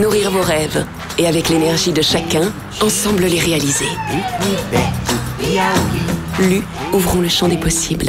Nourrir vos rêves et avec l'énergie de chacun, ensemble les réaliser. Lu, ouvrons le champ des possibles.